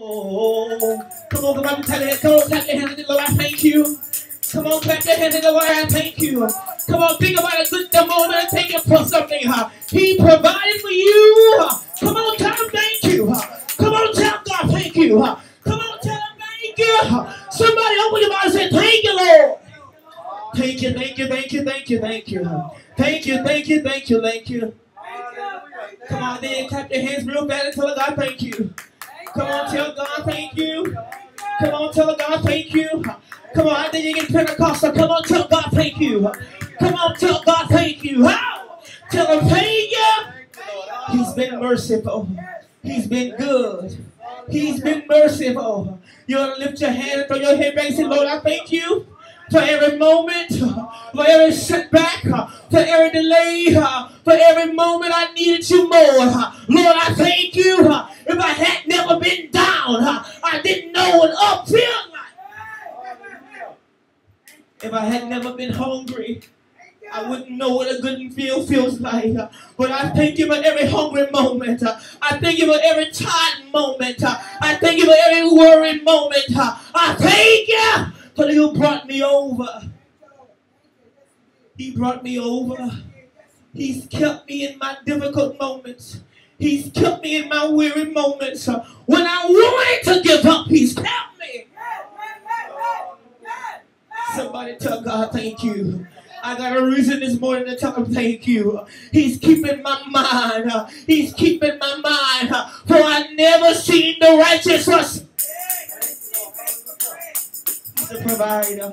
Oh, come on, come on, clap your, come on, clap your hands to the Lord. I thank you. Come on, clap your hands to the Lord. I thank you. Come on, think about a good moment and thank you for something. Huh? He provided for you. Come on, tell him thank you. Come on, tell God thank you. Come on, tell him thank you. Somebody open your mouth and say, Thank you, Lord. Thank you, thank you, thank you, thank you, thank you. Thank you, thank you, thank you, thank you. Come on, then clap your hands real bad and tell God thank you. Come on, tell God thank you. Come on, tell God thank you. Come on, I think you get Pentecostal. Come on, tell God thank you. Come on, tell God thank you. How? Tell him thank you. He's been merciful. He's been good. He's been merciful. You want to lift your hand and throw your head back and say, Lord, I thank you for every moment, for every setback, for every delay, for every moment I needed you more. Lord, I thank you. If I had never been down, I didn't know what up like. If I had never been hungry, I wouldn't know what a good meal feels like. But I thank you for every hungry moment. I thank you for every tired moment. I thank you for every worried moment. I thank you but you brought me over. He brought me over. He's kept me in my difficult moments. He's kept me in my weary moments. When I wanted to give up, He's kept me. Somebody tell God, thank you. I got a reason this morning to tell him thank you. He's keeping my mind. He's keeping my mind. For I never seen the righteous the provider.